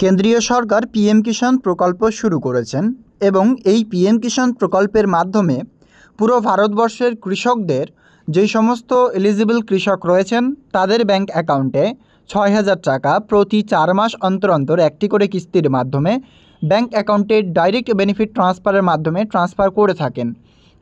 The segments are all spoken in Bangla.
কেন্দ্রীয় সরকার পিএম কিষাণ প্রকল্প শুরু করেছেন এবং এই পিএম কিষাণ প্রকল্পের মাধ্যমে পুরো ভারতবর্ষের কৃষকদের যেই সমস্ত এলিজিবল কৃষক রয়েছেন, তাদের ব্যাংক অ্যাকাউন্টে ছয় হাজার টাকা প্রতি চার মাস অন্তর অন্তর একটি করে কিস্তির মাধ্যমে ব্যাংক অ্যাকাউন্টে ডাইরেক্ট বেনিফিট ট্রান্সফারের মাধ্যমে ট্রান্সফার করে থাকেন।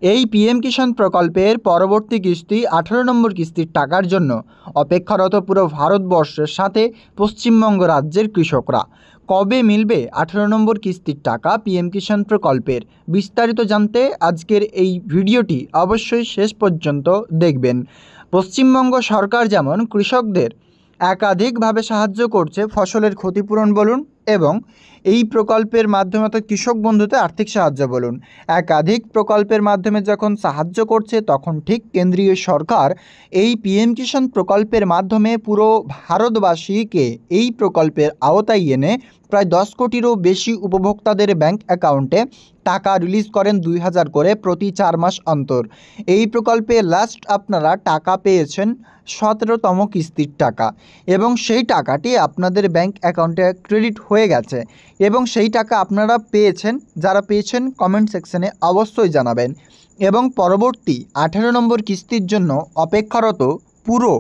এই পিএম কিষাণ প্রকল্পের পরবর্তী কিস্তি আঠারো নম্বর কিস্তির টাকার জন্য অপেক্ষারত পুরো ভারতবর্ষের সাথে পশ্চিমবঙ্গ রাজ্যের কৃষকরা। কবে মিলবে আঠারো নম্বর কিস্তির টাকা পিএম কিষাণ প্রকল্পের? বিস্তারিত জানতে আজকের এই ভিডিওটি অবশ্যই শেষ পর্যন্ত দেখবেন। পশ্চিমবঙ্গ সরকার যেমন কৃষকদের একাধিকভাবে সাহায্য করছে ফসলের ক্ষতিপূরণ বলুন এবং এই প্রকল্পের মাধ্যমে অর্থাৎ কৃষক বন্ধুতে আর্থিক সাহায্য বলুন। একাধিক প্রকল্পের মাধ্যমে যখন সাহায্য করছে, তখন ঠিক কেন্দ্রীয় সরকার এই পিএম কিষাণ প্রকল্পের মাধ্যমে পুরো ভারতবাসীকে এই প্রকল্পের আওতায় এনে প্রায় দশ কোটিরও বেশি উপভোক্তাদের ব্যাংক অ্যাকাউন্টে টাকা রিলিজ করেন দুই হাজার করে প্রতি চার মাস অন্তর। এই প্রকল্পে লাস্ট আপনারা টাকা পেয়েছেন সতেরোতম কিস্তির টাকা এবং সেই টাকাটি আপনাদের ব্যাংক অ্যাকাউন্টে ক্রেডিট হয়ে গেছে এবং সেই টাকা আপনারা পেয়েছেন, যারা পেয়েছেন কমেন্ট সেকশনে অবশ্যই জানাবেন এবং পরবর্তী আঠেরো নম্বর কিস্তির জন্য অপেক্ষারত পুরো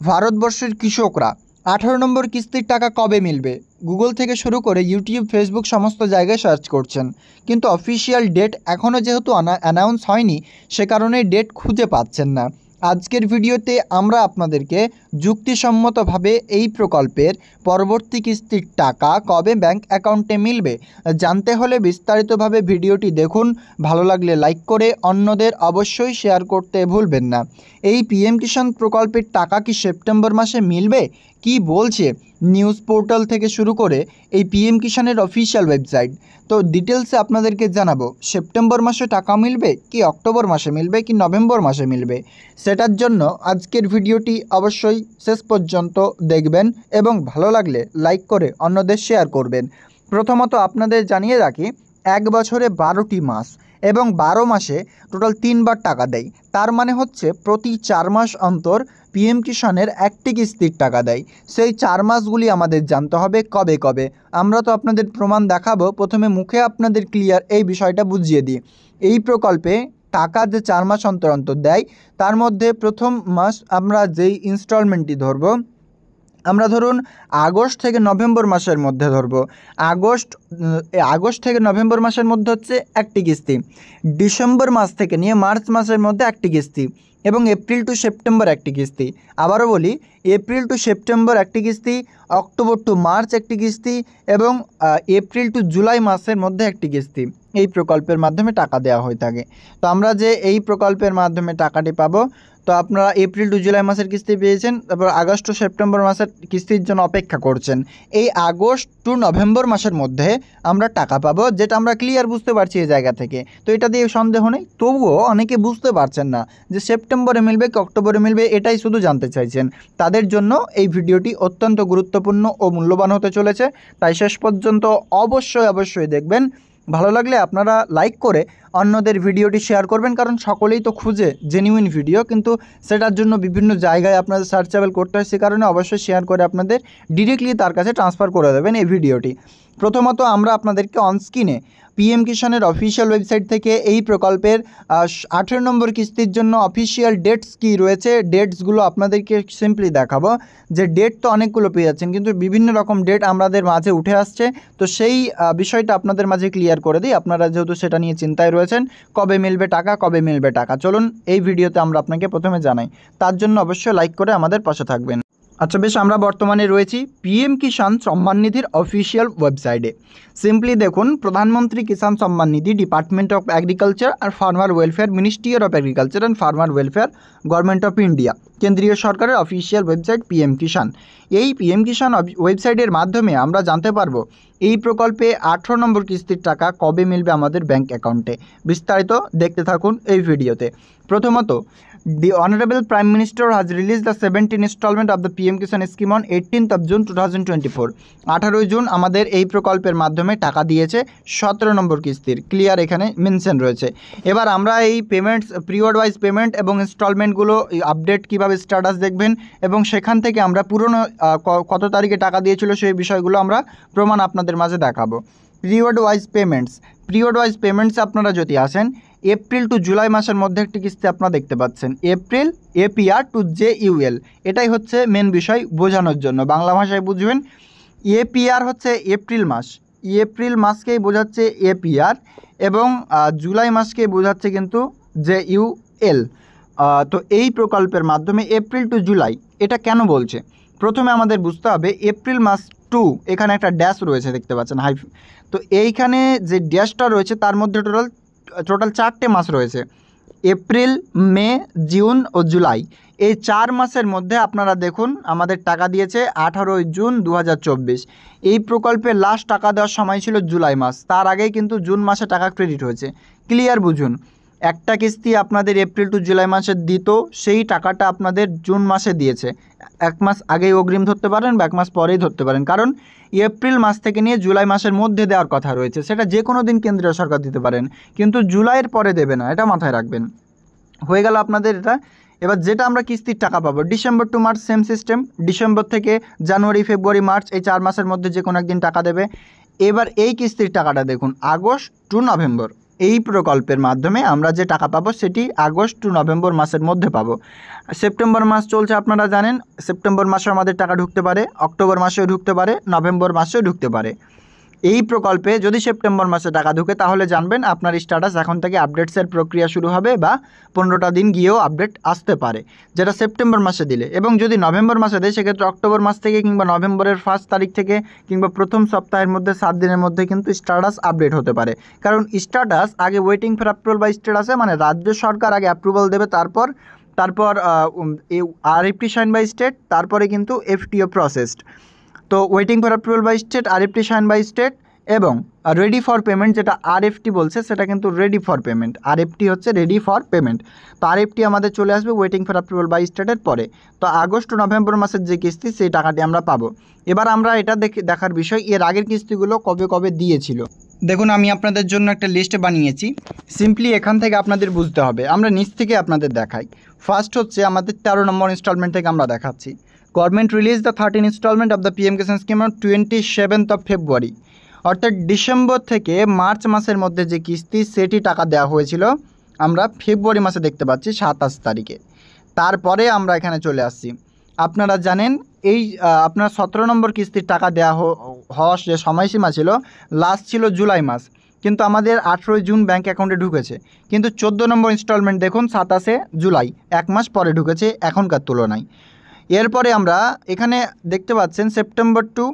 ভারতবর্ষের কৃষকরা আঠারো নম্বর কিস্তির টাকা কবে মিলবে? গুগল থেকে শুরু করে ইউটিউব, ফেসবুক সমস্ত জায়গায় সার্চ করছেন। কিন্তু অফিসিয়াল ডেট এখনও যেহেতু অ্যানাউন্স হয়নি, সে কারণে ডেট খুঁজে পাচ্ছেন না। আজকের ভিডিওতে আমরা আপনাদেরকে যুক্তিসম্মতভাবে এই প্রকল্পের পরবর্তী কিস্তির টাকা কবে ব্যাংক অ্যাকাউন্টে মিলবে, জানতে হলে বিস্তারিতভাবে ভিডিওটি দেখুন। ভালো লাগলে লাইক করে অন্যদের অবশ্যই শেয়ার করতে ভুলবেন না। এই পিএম কিষাণ প্রকল্পের টাকা কি সেপ্টেম্বর মাসে মিলবে? কি বলছে নিউজ পোর্টাল থেকে শুরু করে এই পিএম কিষাণের অফিসিয়াল ওয়েবসাইট তো ডিটেলসে আপনাদেরকে জানাব, সেপ্টেম্বর মাসে টাকা মিলবে কি অক্টোবর মাসে মিলবে কি নভেম্বর মাসে মিলবে? সেটার জন্য আজকের ভিডিওটি অবশ্যই শেষ পর্যন্ত দেখবেন এবং ভালো লাগলে লাইক করে অন্যদের শেয়ার করবেন। প্রথমত আপনাদের জানিয়ে রাখি, এক বছরে বারোটি মাস। এবং বারো মাসে টোটাল তিনবার টাকা দেয়। তার মানে হচ্ছে প্রতি চার মাস অন্তর পিএম কিষাণের একটি কিস্তির টাকা দেয়। সেই চার মাসগুলি আমাদের জানতে হবে কবে কবে। আমরা তো আপনাদের প্রমাণ দেখাবো। প্রথমে মুখে আপনাদের ক্লিয়ার এই বিষয়টা বুঝিয়ে দিই। এই প্রকল্পে টাকা যে চার মাস অন্তর অন্তর দেয়, তার মধ্যে প্রথম মাস আমরা যেই ইনস্টলমেন্টটি ধরবো আমরা ধরুন আগস্ট থেকে নভেম্বর মাসের মধ্যে ধরবো। আগস্ট আগস্ট থেকে নভেম্বর মাসের মধ্যে হচ্ছে একটি কিস্তি। ডিসেম্বর মাস থেকে নিয়ে মার্চ মাসের মধ্যে একটি কিস্তি এবং এপ্রিল টু সেপ্টেম্বর একটি কিস্তি। আবারও বলি, এপ্রিল টু সেপ্টেম্বর একটি কিস্তি, অক্টোবর টু মার্চ একটি কিস্তি এবং এপ্রিল টু জুলাই মাসের মধ্যে একটি কিস্তি। এই প্রকল্পের মাধ্যমে টাকা দেওয়া হয়ে থাকে। তো আমরা যে এই প্রকল্পের মাধ্যমে টাকাটি পাবো তো আপনারা এপ্রিল টু জুলাই মাসের কিস্তি পেয়েছেন, তারপর আগস্ট টু সেপ্টেম্বর মাসের কিস্তির জন্য অপেক্ষা করছেন। এই আগস্ট টু নভেম্বর মাসের মধ্যে আমরা টাকা পাবো, যেটা আমরা ক্লিয়ার বুঝতে পারছি এই জায়গা থেকে। তো এটা দিয়ে সন্দেহ নেই, তবুও অনেকে বুঝতে পারছেন না যে সেপ্টেম্বরে মিলবে কি অক্টোবরে মিলবে, এটাই শুধু জানতে চাইছেন। তাদের জন্য এই ভিডিওটি অত্যন্ত গুরুত্বপূর্ণ ও মূল্যবান হতে চলেছে। তাই শেষ পর্যন্ত অবশ্যই অবশ্যই দেখবেন। ভালো লাগলে আপনারা লাইক করে অন্যদের ভিডিওটি শেয়ার করবেন, কারণ সকলেই তো খুঁজে জেনুইন ভিডিও কিন্তু সেটার জন্য বিভিন্ন জায়গায় আপনাদের সার্চেবল করতে হয়, সে কারণে অবশ্যই শেয়ার করে আপনাদের ডিরেক্টলি তার কাছে ট্রান্সফার করে দেবেন এই ভিডিওটি প্রথমত আমরা আপনাদেরকে অনস্ক্রিনে পিএম কিষাণের অফিসিয়াল ওয়েবসাইট থেকে এই প্রকল্পের আঠেরো নম্বর কিস্তির জন্য অফিসিয়াল ডেটস কী রয়েছে? ডেটসগুলো আপনাদেরকে সিম্পলি দেখাবো। যে ডেট তো অনেকগুলো পেয়ে যাচ্ছেন, কিন্তু বিভিন্ন রকম ডেট আমাদের মাঝে উঠে আসছে। তো সেই বিষয়টা আপনাদের মাঝে ক্লিয়ার করে দিই। আপনারা যেহেতু সেটা নিয়ে চিন্তায় রয়েছেন, কবে মিলবে টাকা, কবে মিলবে টাকা? চলুন এই ভিডিওতে আমরা আপনাকে প্রথমে জানাই। তার জন্য অবশ্যই লাইক করে আমাদের পাশে থাকবেন। আচ্ছা বেশ, আমরা বর্তমানে রয়েছি পিএম কিষাণ সম্মান নিধির অফিসিয়াল ওয়েবসাইটে। সিম্পলি দেখুন, প্রধানমন্ত্রী Kisan Samman Nidhi department of agriculture R farmer welfare মিনিস্ট্রিয়ার of agriculture and farmer welfare government of India কেন্দ্রীয় সরকারের অফিসিয়াল ওয়েবসাইট পিএম কিষাণ। এই পিএম কিষাণ ওয়েবসাইটের মাধ্যমে আমরা জানতে পারব, এই প্রকল্পে আঠেরো নম্বর কিস্তির টাকা কবে মিলবে আমাদের ব্যাংক অ্যাকাউন্টে। বিস্তারিত দেখতে থাকুন এই ভিডিওতে। প্রথমত The Honorable Prime Minister has released the 17th installment of the PM Kisan scheme on 18th of June 2024. আঠারোই জুন আমাদের এই প্রকল্পের মাধ্যমে টাকা দিয়েছে সতেরো নম্বর কিস্তির। ক্লিয়ার এখানে মেনশন রয়েছে। এবার আমরা এই পেমেন্টস পিরিয়ড ওয়াইজ পেমেন্ট এবং ইনস্টলমেন্টগুলো আপডেট কীভাবে স্ট্যাটাস দেখবেন এবং সেখান থেকে আমরা পুরনো কত তারিখে টাকা দিয়েছিল সেই বিষয়গুলো আমরা প্রমাণ আপনাদের মাঝে দেখাবো। Period wise payments period wise payments আপনারা যদি আসেন এপ্রিল টু জুলাই মাসের মধ্যে একটি কিস্তি আপনারা দেখতে পাচ্ছেন। April, A P R to J U L এটাই হচ্ছে মেন বিষয় বোঝানোর জন্য। বাংলা ভাষায় বুঝবেন, এপিআর হচ্ছে এপ্রিল মাস। এপ্রিল মাসকেই বোঝাচ্ছে এপিআর এবং জুলাই মাসকেই বোঝাচ্ছে কিন্তু জে ইউএল তো এই প্রকল্পের মাধ্যমে এপ্রিল টু জুলাই, এটা কেন বলছে? প্রথমে আমাদের বুঝতে হবে, এপ্রিল মাস টু, এখানে একটা ড্যাশ রয়েছে দেখতে পাচ্ছেন হাই তো এইখানে যে ড্যাশটা রয়েছে, তার মধ্যে টোটাল টোটাল চারটে মাস রয়েছে। এপ্রিল, মে, জুন ও জুলাই। এই চার মাসের মধ্যে আপনারা দেখুন, আমাদের টাকা দিয়েছে আঠারোই জুন দু হাজার চব্বিশ। এই প্রকল্পে লাস্ট টাকা দেওয়ার সময় ছিল জুলাই মাস। তার আগেই কিন্তু জুন মাসে টাকা ক্রেডিট হয়েছে। ক্লিয়ার বুঝুন। একটা কিস্তি আপনাদের এপ্রিল টু জুলাই মাসে দিত, সেই টাকাটা আপনাদের জুন মাসে দিয়েছে। এক মাস আগেই অগ্রিম ধরতে পারেন বা এক মাস পরেই ধরতে পারেন। কারণ এপ্রিল মাস থেকে নিয়ে জুলাই মাসের মধ্যে দেওয়ার কথা রয়েছে। সেটা যে কোনো দিন কেন্দ্রীয় সরকার দিতে পারেন। কিন্তু জুলাইয়ের পরে দেবে না, এটা মাথায় রাখবেন। হয়ে গেল আপনাদের এটা। এবার যেটা আমরা কিস্তির টাকা পাবো, December to March same system. December থেকে জানুয়ারি, ফেব্রুয়ারি, মার্চ, এই চার মাসের মধ্যে যে কোনো একদিন টাকা দেবে। এবার এই কিস্তির টাকাটা দেখুন, আগস্ট টু নভেম্বর। এই প্রকল্পের মাধ্যমে আমরা যে টাকা পাবো সেটি আগস্ট টু নভেম্বর মাসের মধ্যে পাব। সেপ্টেম্বর মাস চলছে আপনারা জানেন সেপ্টেম্বর মাসে আমাদের টাকা ঢুকতে পারে অক্টোবর মাসেও ঢুকতে পারে নভেম্বর মাসেও ঢুকতে পারে। এই প্রকল্পে যদি সেপ্টেম্বর মাসে টাকা ঢুকে, তাহলে জানবেন আপনার স্ট্যাটাস এখন থেকে আপডেটসের প্রক্রিয়া শুরু হবে বা পনেরোটা দিন গিয়েও আপডেট আসতে পারে, যেটা সেপ্টেম্বর মাসে দিলে। এবং যদি নভেম্বর মাসে দেয়, সেক্ষেত্রে অক্টোবর মাস থেকে কিংবা নভেম্বরের ফার্স্ট তারিখ থেকে কিংবা প্রথম সপ্তাহের মধ্যে, সাত দিনের মধ্যে কিন্তু স্ট্যাটাস আপডেট হতে পারে। কারণ স্ট্যাটাস আগে ওয়েটিং ফর অ্যাপ্রুভাল বা স্ট্যাটাসে মানে রাজ্য সরকার আগে অ্যাপ্রুভাল দেবে, তারপর তারপর আর এফটি সাইন বাই স্টেট তারপরে কিন্তু এফটিও প্রসেসড তো waiting for approval by state RFT sign by state এবং রেডি ফর পেমেন্ট যেটা আরএফটি বলছে, সেটা কিন্তু রেডি ফর পেমেন্ট আরএফটি হচ্ছে রেডি ফর পেমেন্ট তো আরএফটি আমাদের চলে আসবে ওয়েটিং ফর অ্যাপ্রুভাল বাই স্টেটের পরে। তো আগস্ট নভেম্বর মাসের যে কিস্তি, সেই টাকাটি আমরা পাবো। এবার আমরা এটা দেখে, দেখার বিষয়, এর আগের কিস্তিগুলো কবে কবে দিয়েছিল? দেখুন, আমি আপনাদের জন্য একটা লিস্ট বানিয়েছি। সিম্পলি এখান থেকে আপনাদের বুঝতে হবে। আমরা নিচ থেকে আপনাদের দেখাই। ফার্স্ট হচ্ছে আমাদের তেরো নম্বর ইনস্টলমেন্ট থেকে আমরা দেখাচ্ছি। Government release the thirteen instalment of the PM Kisan scheme on twenty seventh of February অর্থাৎ ডিসেম্বর থেকে মার্চ মাসের মধ্যে যে কিস্তি, সেটি টাকা দেওয়া হয়েছিল, আমরা ফেব্রুয়ারি মাসে দেখতে পাচ্ছি সাতাশ তারিখে। তারপরে আমরা এখানে চলে আসছি। আপনারা জানেন, এই আপনার সতেরো নম্বর কিস্তির টাকা দেওয়া হওয়ার যে সময়সীমা ছিল লাস্ট ছিল জুলাই মাস। কিন্তু আমাদের আঠেরোই জুন ব্যাঙ্ক অ্যাকাউন্টে ঢুকেছে। কিন্তু চোদ্দ নম্বর ইনস্টলমেন্ট দেখুন, সাতাশে জুলাই। এক মাস পরে ঢুকেছে, এখনকার তুলনায়। এরপরে আমরা এখানে দেখতে পাচ্ছেন সেপ্টেম্বর টু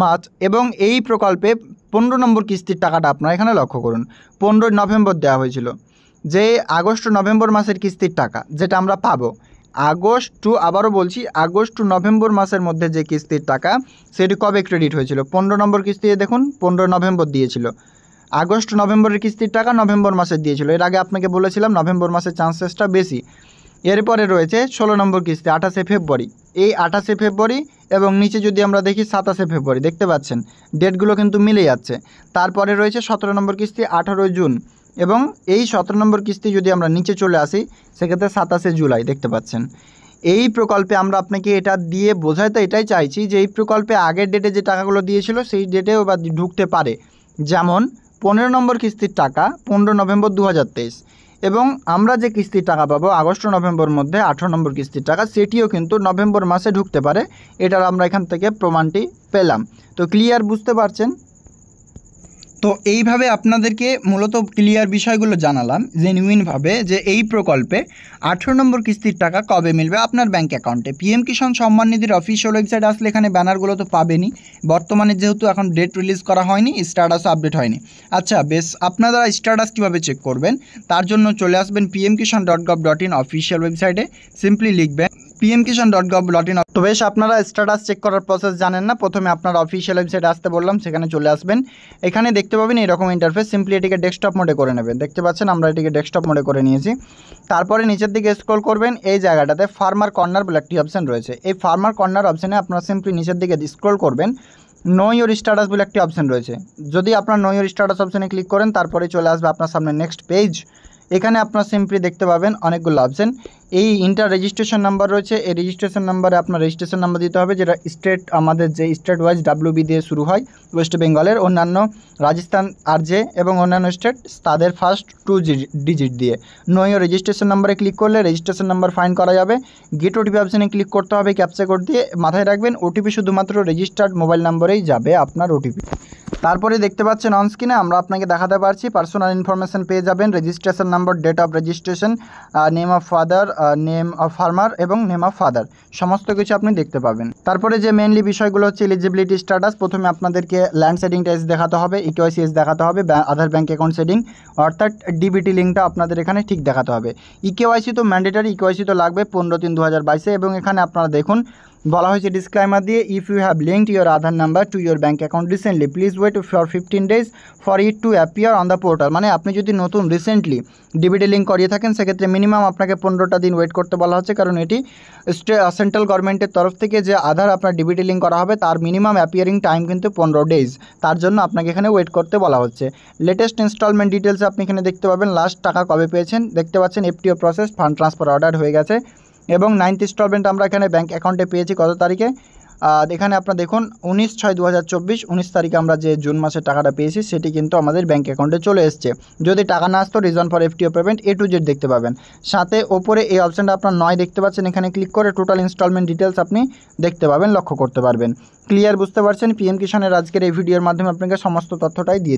মার্চ, এবং এই প্রকল্পে পনেরো নম্বর কিস্তির টাকাটা আপনারা এখানে লক্ষ্য করুন। পনেরোই নভেম্বর দেওয়া হয়েছিল। যে আগস্ট নভেম্বর মাসের কিস্তির টাকা, যেটা আমরা পাবো। আগস্ট টু, আবারও বলছি, আগস্ট টু নভেম্বর মাসের মধ্যে যে কিস্তির টাকা, সেটি কবে ক্রেডিট হয়েছিল? পনেরো নম্বর কিস্তি দেখুন পনেরো নভেম্বর দিয়েছিল। আগস্ট নভেম্বরের কিস্তির টাকা নভেম্বর মাসে দিয়েছিল। এর আগে আপনাকে বলেছিলাম, নভেম্বর মাসের চান্সেসটা বেশি। এরপরে রয়েছে ষোলো নম্বর কিস্তি, আঠাশে ফেব্রুয়ারি। এই আঠাশে ফেব্রুয়ারি এবং নিচে যদি আমরা দেখি সাতাশে ফেব্রুয়ারি, দেখতে পাচ্ছেন, ডেটগুলো কিন্তু মিলে যাচ্ছে। তারপরে রয়েছে সতেরো নম্বর কিস্তি, আঠারোই জুন এবং এই সতেরো নম্বর কিস্তি যদি আমরা নিচে চলে আসি, সেক্ষেত্রে সাতাশে জুলাই, দেখতে পাচ্ছেন। এই প্রকল্পে আমরা আপনাকে এটা দিয়ে বোঝাতে এটাই চাইছি যে এই প্রকল্পে আগের ডেটে যে টাকাগুলো দিয়েছিল, সেই ডেটেও বা ঢুকতে পারে। যেমন, পনেরো নম্বর কিস্তির টাকা, পনেরো নভেম্বর দু হাজার তেইশ। এবং আমরা যে কিস্তির টাকা পাবো আগস্ট নভেম্বর মধ্যে আঠেরো নম্বর কিস্তির টাকা, সেটিও কিন্তু নভেম্বর মাসে ঢুকতে পারে। এটার আমরা এখান থেকে প্রমাণটি পেলাম। তো ক্লিয়ার বুঝতে পারছেন? তো এইভাবে আপনাদেরকে মূলত ক্লিয়ার বিষয়গুলো জানালাম জেনুইনভাবে যে এই প্রকল্পে আঠেরো নম্বর কিস্তির টাকা কবে মিলবে আপনার ব্যাঙ্ক অ্যাকাউন্টে PM Kisan Samman নিধির official website আসলে এখানে ব্যানারগুলো তো পাবেনই। বর্তমানে যেহেতু এখন ডেট রিলিজ করা হয়নি স্ট্যাটাস আপডেট হয়নি। আচ্ছা বেশ, আপনারা স্ট্যাটাস কীভাবে চেক করবেন? তার জন্য চলে আসবেন PM Kisan dot gov dot in official ওয়েবসাইটে সিম্পলি লিখবেন PM Kisan dot gov dot in তো বেশ, আপনারা স্ট্যাটাস চেক করার প্রসেস জানেন না। প্রথমে আপনার অফিসিয়াল ওয়েবসাইটে আসতে বললাম, সেখানে চলে আসবেন। এখানে দেখতে দেখতে পাবেন এরকম ইন্টারফেস সিম্পলি এটিকে ডেস্কটপ মোডে করে নেবেন। দেখতে পাচ্ছেন আমরা এটিকে ডেস্কটপ মোডে করে নিয়েছি। তারপরে নিচের দিকে স্ক্রল করবেন। এই জায়গাটাতে ফার্মার কর্নার বলে একটি অপশান রয়েছে। এই ফার্মার কর্নার অপশানে আপনারা সিম্পলি নিচের দিকে স্ক্রল করবেন। নো ইয়োর স্ট্যাটাস বলে একটি অপশান রয়েছে। যদি আপনার নো ইউর স্ট্যাটাস অপশানে ক্লিক করেন, তারপরে চলে আসবে আপনার সামনে নেক্সট পেজ এখানে আপনার সিম্পলি দেখতে পাবেন অনেকগুলো অপশন এই ইন্টার রেজিস্ট্রেশন নাম্বার রয়েছে, এই রেজিস্ট্রেশন নাম্বারে আপনার রেজিস্ট্রেশন নাম্বার দিতে হবে, যেটা স্টেট আমাদের যে স্টেট ওয়াইজ ডাব্লিউবি দিয়ে শুরু হয় ওয়েস্ট বেঙ্গলের অন্যান্য রাজস্থান আর যে এবং অন্যান্য স্টেট তাদের ফার্স্ট টু ডিজিট দিয়ে। নয় রেজিস্ট্রেশন নাম্বারে ক্লিক করলে রেজিস্ট্রেশন নাম্বার ফাইন করা যাবে। গেট ওটিপি অপশানে ক্লিক করতে হবে ক্যাপচা কোড দিয়ে। মাথায় রাখবেন ওটিপি শুধুমাত্র রেজিস্টার্ড মোবাইল নাম্বারেই যাবে আপনার ওটিপি তারপরে দেখতে পাচ্ছেন অন স্ক্রিনে আমরা আপনাকে দেখাতে পারছি পার্সোনাল ইনফরমেশন পেয়ে যাবেন registration number date of registration name of father name of farmer এবং নেম অফ ফাদার সমস্ত কিছু আপনি দেখতে পাবেন। তারপরে যে মেনলি বিষয়গুলো হচ্ছে এলিজিবিলিটি স্ট্যাটাস প্রথমে আপনাদেরকে ল্যান্ড সেটিং টেস্ট দেখাতে হবে ইকেওয়াইসিএস দেখাতে হবে আধার ব্যাঙ্ক অ্যাকাউন্ট সেটিং অর্থাৎ ডিবিটি লিঙ্কটা আপনাদের এখানে ঠিক দেখাতে হবে। ইকেওয়াইসি তো ম্যান্ডেটারি ইকেওয়াইসি তো লাগবে পনেরো তিন দু এবং এখানে আপনারা দেখুন বলা হয়েছে ডিসক্লাইমার দিয়ে if you have linked your Aadhaar number to your bank account recently please wait for fifteen days for it to appear on the portal মানে আপনি যদি নতুন রিসেন্টলি ডিবিটি লিঙ্ক করিয়ে থাকেন, সেক্ষেত্রে মিনিমাম আপনাকে পনেরোটা দিন ওয়েট করতে বলা হচ্ছে। কারণ এটি সেন্ট্রাল গভর্নমেন্টের তরফ থেকে যে আধার আপনার ডিবিটি লিঙ্ক করা হবে, তার মিনিমাম অ্যাপিয়ারিং টাইম কিন্তু পনেরো ডেজ তার জন্য আপনাকে এখানে ওয়েট করতে বলা হচ্ছে। লেটেস্ট ইনস্টলমেন্ট ডিটেলস আপনি এখানে দেখতে পাবেন। লাস্ট টাকা কবে পেয়েছেন? দেখতে পাচ্ছেন F T O process fund transfer order হয়ে গেছে। এবং নাইনথ ইনস্টলমেন্ট আমরা এখানে ব্যাঙ্ক অ্যাকাউন্টে পেয়েছি কত তারিখে? এখানে আপনার দেখুন, উনিশ ছয় দু হাজার চব্বিশ, উনিশ তারিখে আমরা যে জুন মাসের টাকাটা পেয়েছি, সেটি কিন্তু আমাদের ব্যাঙ্ক অ্যাকাউন্টে চলে এসছে। যদি টাকা না আসতো reason for F T O payment A to Z দেখতে পাবেন। সাথে ওপরে এই অপশানটা আপনার নয় দেখতে পাচ্ছেন, এখানে ক্লিক করে টোটাল ইনস্টলমেন্ট ডিটেলস আপনি দেখতে পাবেন, লক্ষ্য করতে পারবেন। ক্লিয়ার বুঝতে পারছেন? পিএম কিষানের আজকের এই ভিডিওর মাধ্যমে আপনাকে সমস্ত তথ্যটাই দিয়ে